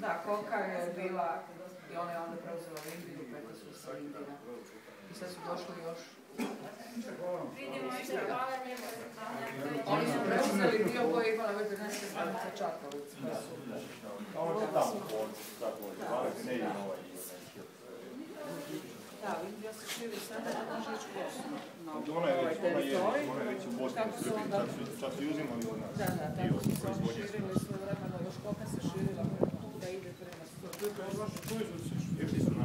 Da, Koka je bila i ona je onda preuzela Indiju, peta su sa Indija. I sad su došli još Vidimo i trgovanje Oni su preuzeli dio koji je imala veterinarska stanica Čakovic. pa su- Ovo je tamo dvorcu, tako je, ali ne ide na ovaj dio. Da, Indija se širi sada da. Na ovaj već, ona je, već u Bosni čak su, i uzimali od nas Da, da, tako вашу пользу все, что